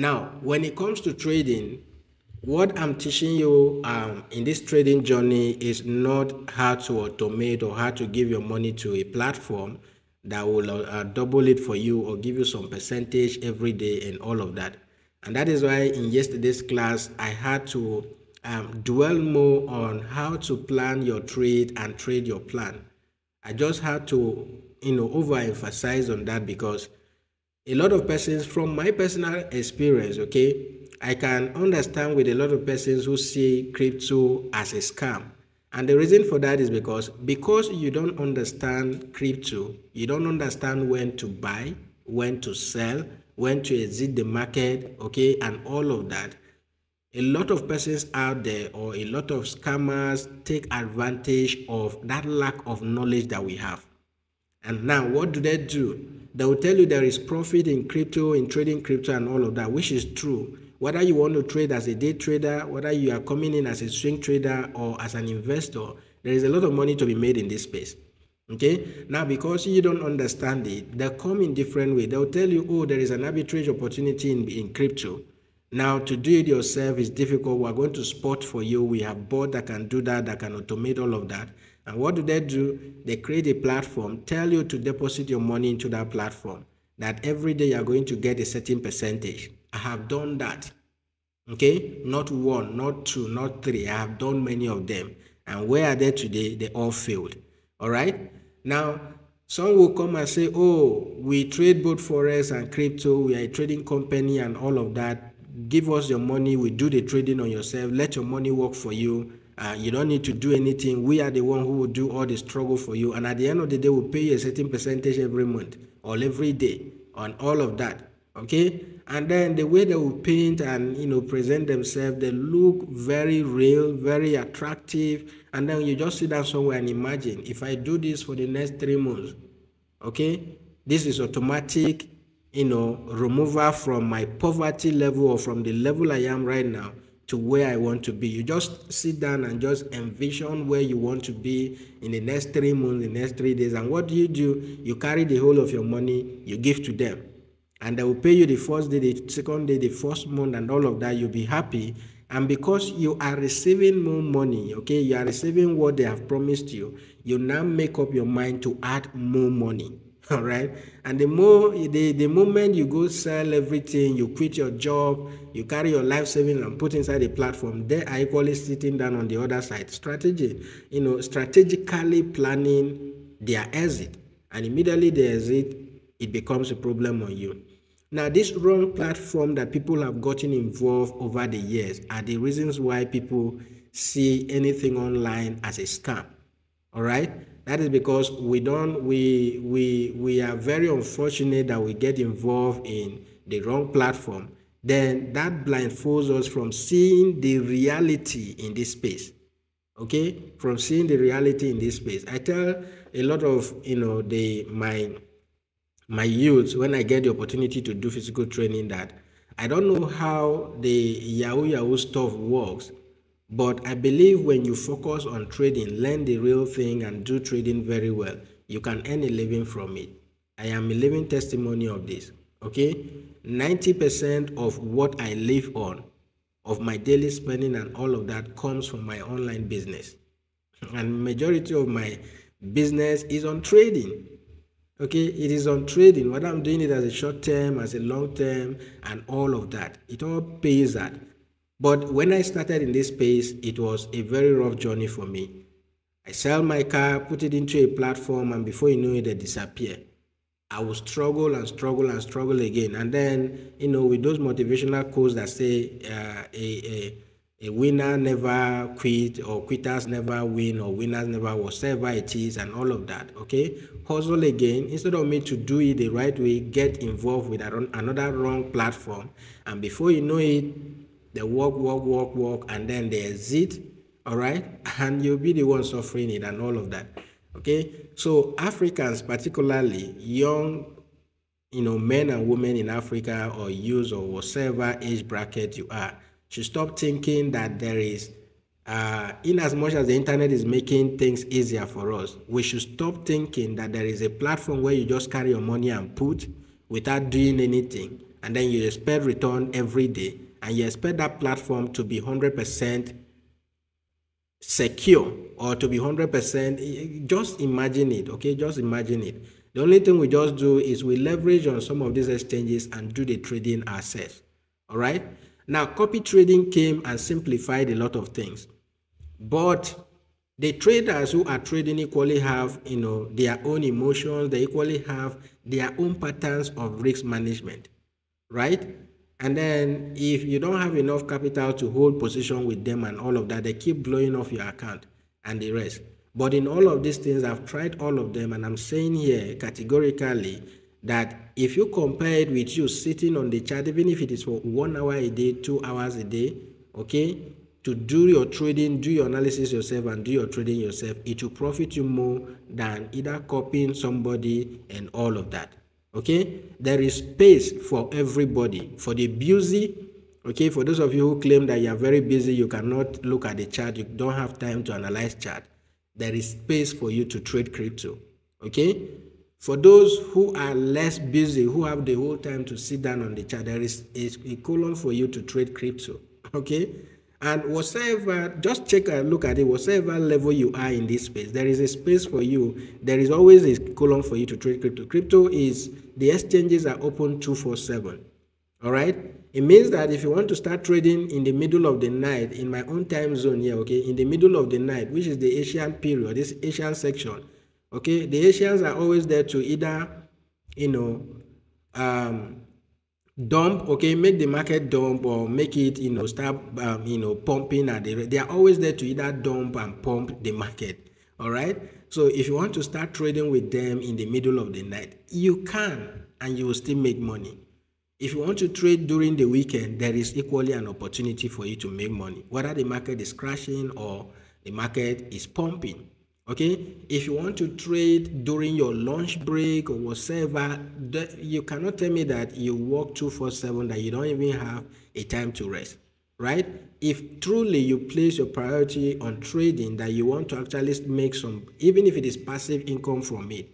Now, when it comes to trading, what I'm teaching you um, in this trading journey is not how to automate or how to give your money to a platform that will uh, double it for you or give you some percentage every day and all of that. And that is why in yesterday's class, I had to um, dwell more on how to plan your trade and trade your plan. I just had to, you know, overemphasize on that because a lot of persons, from my personal experience, okay, I can understand with a lot of persons who see crypto as a scam. And the reason for that is because because you don't understand crypto, you don't understand when to buy, when to sell, when to exit the market, okay, and all of that. A lot of persons out there or a lot of scammers take advantage of that lack of knowledge that we have. And now, what do they do? They will tell you there is profit in crypto, in trading crypto, and all of that, which is true. Whether you want to trade as a day trader, whether you are coming in as a swing trader or as an investor, there is a lot of money to be made in this space. Okay, now because you don't understand it, they come in different way. They'll tell you, oh, there is an arbitrage opportunity in, in crypto. Now, to do it yourself is difficult. We're going to spot for you. We have bot that can do that, that can automate all of that. And what do they do? They create a platform, tell you to deposit your money into that platform, that every day you're going to get a certain percentage. I have done that. Okay, not one, not two, not three. I have done many of them. And where are they today? They all failed. All right. Now, some will come and say, Oh, we trade both forex and crypto. We are a trading company and all of that give us your money we do the trading on yourself let your money work for you uh, you don't need to do anything. We are the one who will do all the struggle for you. And at the end of the day we'll pay you a certain percentage every month or every day on all of that okay? And then the way they will paint and you know present themselves they look very real very attractive. And then you just sit down somewhere and imagine if i do this for the next three months okay this is automatic you know, removal from my poverty level or from the level I am right now to where I want to be. You just sit down and just envision where you want to be in the next three months, the next three days. And what do you do? You carry the whole of your money, you give to them. And they will pay you the first day, the second day, the first month, and all of that. You'll be happy. And because you are receiving more money, okay, you are receiving what they have promised you, you now make up your mind to add more money. all right? And the more the the moment you go sell everything you quit your job you carry your life savings and put inside a platform they are equally sitting down on the other side. Strategy you know strategically planning their exit. And immediately they exit it becomes a problem on you. Now this wrong platform that people have gotten involved over the years are the reasons why people see anything online as a scam. All right that is because we don't we we we are very unfortunate that we get involved in the wrong platform. Then that blindfolds us from seeing the reality in this space okay? From seeing the reality in this space. I tell a lot of you know the my my youth when i get the opportunity to do physical training that i don't know how the yahoo yahoo stuff works but I believe when you focus on trading, learn the real thing and do trading very well, you can earn a living from it. I am a living testimony of this. Okay? 90% of what I live on, of my daily spending and all of that comes from my online business. And majority of my business is on trading. Okay, it is on trading. Whether I'm doing it as a short term, as a long term, and all of that. It all pays that. But when I started in this space, it was a very rough journey for me. I sell my car, put it into a platform, and before you know it, they disappear. I will struggle and struggle and struggle again. And then, you know, with those motivational quotes that say uh, a, a, a winner never quit or quitters never win or winners never whatever it is and all of that, okay? Hustle again. Instead of me to do it the right way, get involved with another wrong platform. And before you know it, they walk, walk, walk, walk, and then they exit, all right? And you'll be the one suffering it and all of that. Okay? So Africans, particularly young, you know, men and women in Africa or youth or whatever age bracket you are, should stop thinking that there is uh, in as much as the internet is making things easier for us, we should stop thinking that there is a platform where you just carry your money and put without doing anything and then you expect return every day and you expect that platform to be 100% secure or to be 100% eh, just imagine it okay? Just imagine it. The only thing we just do is we leverage on some of these exchanges and do the trading ourselves all right? Now copy trading came and simplified a lot of things but the traders who are trading equally have you know their own emotions they equally have their own patterns of risk management right and then if you don't have enough capital to hold position with them and all of that they keep blowing off your account and the rest but in all of these things i've tried all of them and i'm saying here categorically that if you compare it with you sitting on the chart even if it is for one hour a day two hours a day okay to do your trading, do your analysis yourself, and do your trading yourself, it will profit you more than either copying somebody and all of that. Okay, there is space for everybody. For the busy, okay, for those of you who claim that you are very busy, you cannot look at the chart, you don't have time to analyze chart. There is space for you to trade crypto. Okay, for those who are less busy, who have the whole time to sit down on the chart, there is a column for you to trade crypto. Okay and whatever, just check and look at it, whatever level you are in this space, there is a space for you. There is always a column for you to trade crypto. Crypto is, the exchanges are open 247. All right. It means that if you want to start trading in the middle of the night, in my own time zone here, okay, in the middle of the night, which is the Asian period, this Asian section, okay, the Asians are always there to either, you know, um, dump okay make the market dump or make it you know start um, you know pumping at the they are always there to either dump and pump the market all right? So if you want to start trading with them in the middle of the night you can and you will still make money. If you want to trade during the weekend there is equally an opportunity for you to make money whether the market is crashing or the market is pumping okay? If you want to trade during your lunch break or whatever you cannot tell me that you work 247 that you don't even have a time to rest right? If truly you place your priority on trading that you want to actually make some even if it is passive income from it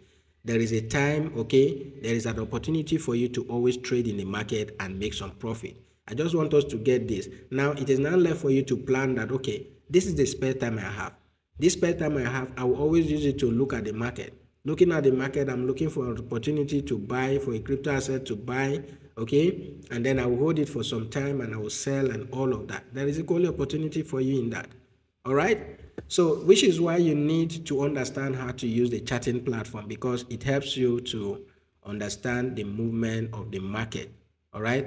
there is a time okay? There is an opportunity for you to always trade in the market and make some profit. I just want us to get this. Now it is now left for you to plan that okay this is the spare time i have this spare time I have, I will always use it to look at the market. Looking at the market, I'm looking for an opportunity to buy, for a crypto asset to buy, okay? And then I will hold it for some time and I will sell and all of that. There is equally opportunity for you in that, all right? So, which is why you need to understand how to use the charting platform because it helps you to understand the movement of the market, all right?